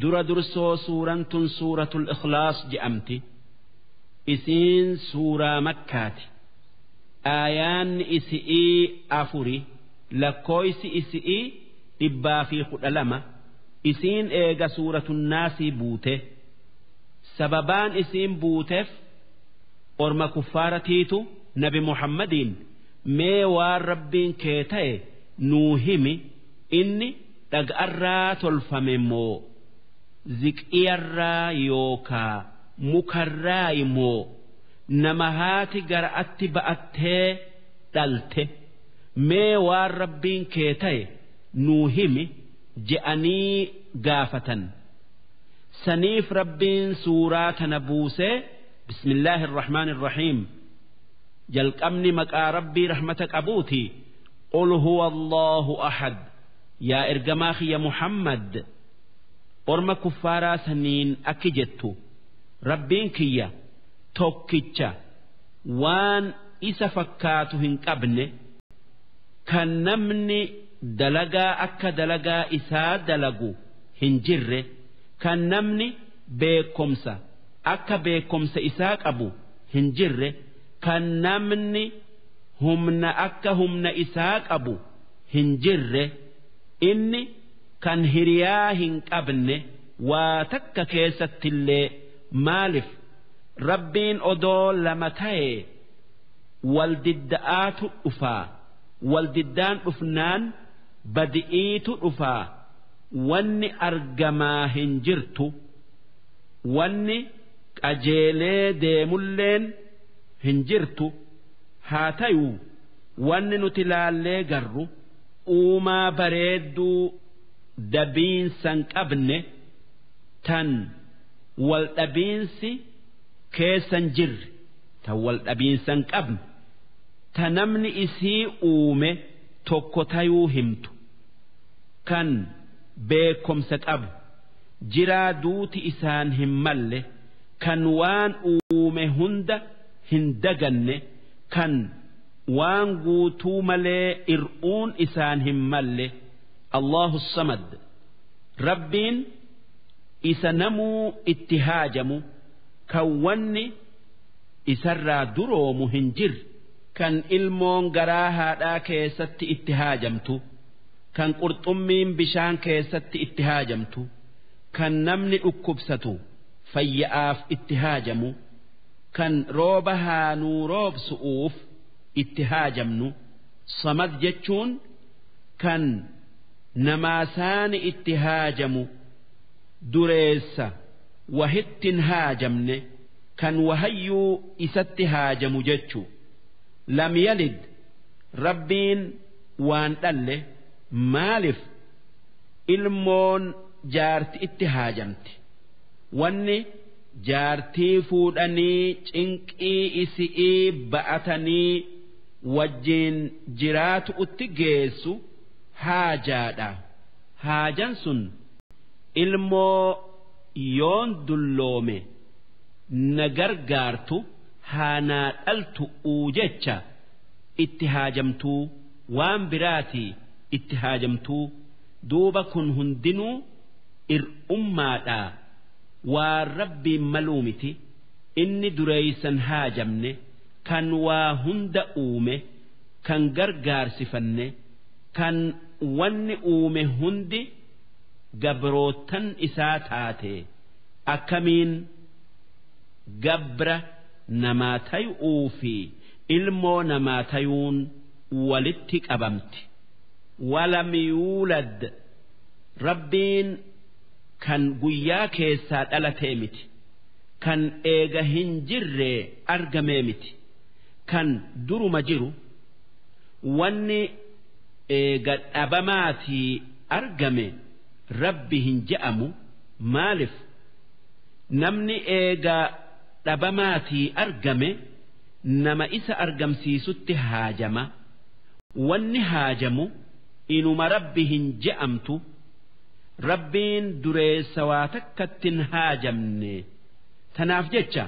dura dursoo suuraan tun suuratul ikhlaas je'amti isiin suuraa makkaati. Aayaanni isi'ii afuri lakkooysi isi'ii dhibbaa fi kudha lama isiin eega suuratun naasii buute. Sababaan isiin buuteef orma kuffaaratiitu nabi muhammadiin mee waan rabbiin kee ta'e nuu himi. Inni dhag'arraa tolfame moo ziqiyarraa yookaa mukarraa moo nama haati gara'atti ba'attee dhalte mee waan rabbiin kee ta'e nuu himi je'anii gaafatan. Saniif rabbiin suuraa tana buusee bismillaahi irrahmaan irrahiim jalqabni maqaa rabbii rahmata qabuuti. Qul huwa allaahu ahad yaa ergamaa kiyya muhammad orma kuffaaraa saniin akki jettu rabbiin kiyya tokkicha waan isa fakkaatu hin qabne kan namni dalagaa akka dalagaa isaa dalagu hin jirre kan namni beekomsa akka beekomsa isaa qabu hin jirre kan namni humna akka humna isaa qabu hin jirre inni kan hiriyaa hin qabne waa takka keessattillee maaliif? Rabbiin odoo lama ta'e waldidda'aatu dhufaa waldiddaan dhufnaan badi'iitu dhufaa wanni argamaa hin jirtu. Wanni qajeelee deemulleen hin jirtu. Haa ta'uu wanni nuti laallee garru uumaa bareedduu dabiinsan qabne tan waldhabiinsi keessan jirre tan waldhabiinsan qabne ta namni isii uume tokko tayuu himtu. Kan beekomsa qabu jiraa duuti isaan hin malle kan waan uume hunda hin daganne kan waan guutuu malee ir'uun isaan hin malle. Allahu samad. Rabbiin isa namuu itti haajamu kan wanni isarraa duroomu hin jirre kan ilmoon garaa haadhaa keessatti itti haajamtu kan qurxummiin bishaan keessatti itti haajamtu kan namni dhukkubsatu fayya'aaf itti haajamu kan rooba haanuu roobsu'uuf itti haajamnu samad jechuun kan namaasaani itti haajamu dureessa wahittin haajamne kan wahayyuu isatti haajamu jechuu. Lam yalid rabbiin waan dhalle maaliif ilmoon jaarti itti haajamti wanni jaartii fuudhanii cinqii isi'ii ba'atanii wajjiin jiraatu utti geessu haajaadha haajan sun ilmoo yoon dulloome na gargaartu haanaa dhaltu uu jecha itti haajamtuu waan biraatii itti haajamtuu duuba kun hundinuu ir'ummaadhaa waan rabbiin maluu miti inni dureeysan haajamne kan waa hunda uume kan gargaarsifanne kan wanni uume hundi gabrootan isaa taate. Akkamiin? Gabra namaa tayuu fi ilmoo namaa tayuun walitti qabamti. Yuulad? Rabbiin kan guyyaa keessaa dhalatee miti. Kan eega hin jirree argamee miti kan duruma jiru wanni eega dhabamaatii argame rabbi hin je'amu maaliif? Namni eega dhabamaatii argame nama isa argamsiisutti haajama. Wanni haajamu inuma rabbi hin je'amtu rabbiin dureessa waa takkattin haajamne. Tanaaf jecha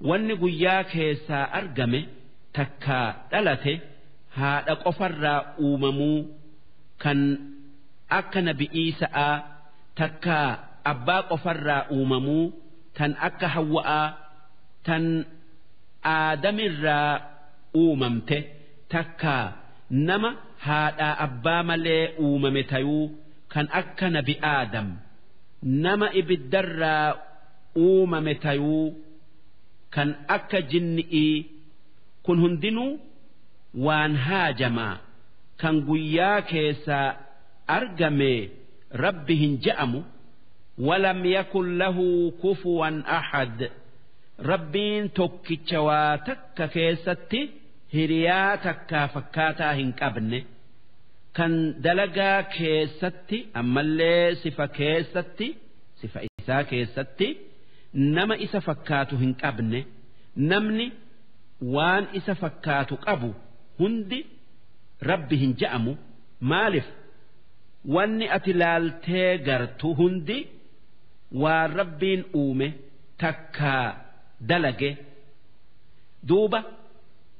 wanni guyyaa keessaa argame takkaa dhalate haadha qofarraa uumamuu kan akka nabi Iisa'aa takka abbaa qofarraa uumamuu tan akka hawwa'aa tan aadamirraa uumamte takka nama haadhaa abbaa malee uumame tayuu kan akka nabi aadam. Nama ibiddarraa uumame tayuu kan akka jinni'ii kun hundinuu waan haajamaa kan guyyaa keessaa argame rabbi hin je'amu walam yakun lahu kufuwan ahad. Rabbiin tokkicha waa takka keessatti hiriyaa takkaa fakkaataa hin qabne. Kan dalagaa keessatti ammallee sifa keessatti sifa isaa keessatti nama isa fakkaatu hin qabne namni waan isa fakkaatu qabu hundi rabbi hin je'amu. Maaliif? Wanni ati laaltee gartu hundi waan rabbiin uume takkaa dalage. Duuba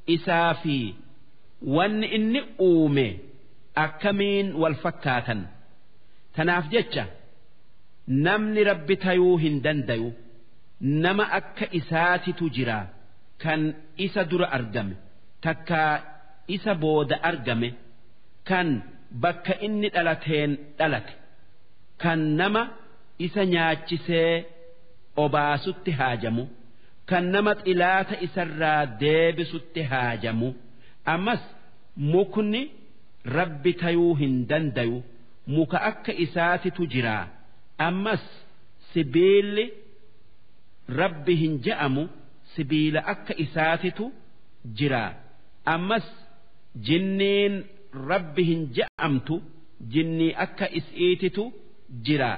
isaa fi wanni inni uume akkamiin wal fakkaatan? Tanaaf jecha namni rabbi tayuu hin dandayu nama akka isaatitu jira kan isa dura argame takkaa isa booda argame kan bakka inni dhalateen dhalate kan nama isa nyaachisee obaasutti haajamu kan nama xilaata isarraa deebisutti haajamu ammas mukni rabbi tayuu hin dandayu muka akka isaatitu jira ammas sibiilli rabbi hin je'amu sibiila akka isaatitu jira. Ammas jinniin rabbi hin je'amtu jinnii akka isiititu jira.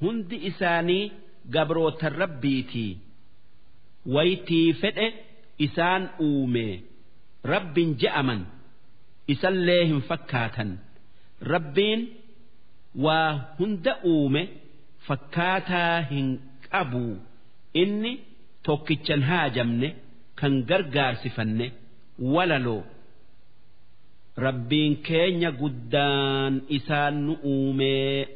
Hundi isaanii gabrootan rabbiitii waytii fedhe isaan uume. Rabbin je'aman isallee hin fakkaatan. Rabbiin waa hunda uume fakkaataa hin qabu inni tokkichan haajamne kan gargaarsifanne walaloo. Rabbiin keenya guddaan isaan nu uumee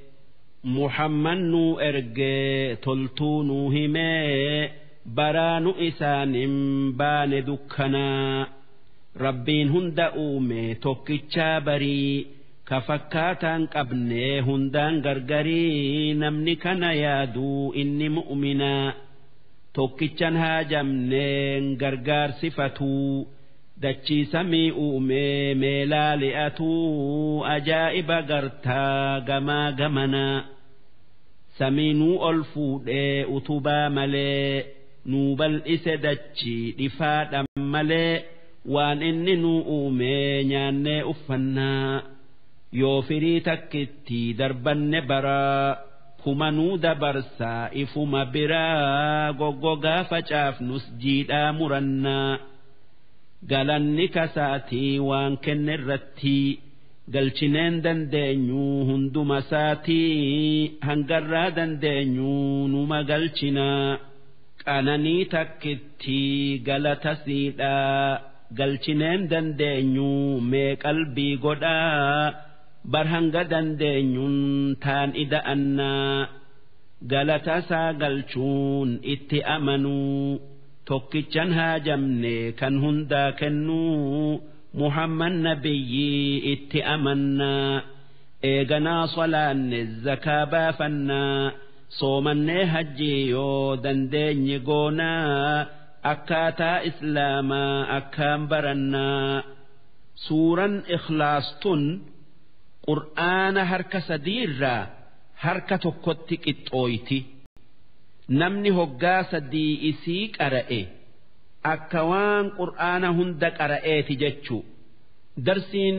muhammad nuu ergee toltuu nuu himee baraa nu isaan hin baane dukkanaa rabbiin hunda uume tokkichaa barii ka fakkaataan qabnee hundaan gargarii namni kana yaaduu inni mu'minaa tokkichan haajamneen gargaarsifatuu dachii samii uumee meelaali'atuu ajaa'iba gartaa gamaa gamanaa samii nuu ol fuudhee utubaa malee nuu bal'ise dachii dhifaadhan malee waan inni nuu uumee nyaannee uffannaa. Yoo firii takkitti darbanne baraa kumanuu dabarsaa ifuma biraa goggogaa facaafnus jiidhaa murannaa galanni kasaatii waan kenne irratti galchineen dandeenyuu hunduma saatii hangarraa dandeenyuu numa galchinaa qananii takkitti galata siidhaa galchineen dandeenyuu mee qalbii godhaa bar hanga dandeenyuun taan ida'annaa galata isaa galchuun itti amanuu tokkichan haajamne kan hundaa kennuu muhammad nabiyyii itti amannaa eeganaa solaanne zakaa baafannaa soomannee hajjii yoo dandeenye goonaa akkaataa islaamaa akkaan barannaa suuran ikhlaastun qur'aana harka sadiirraa harka tokkotti qixxooyti. Namni hoggaa sadii isii qara'e akka waan qur'aana hunda qara'eeti jechuu darsiin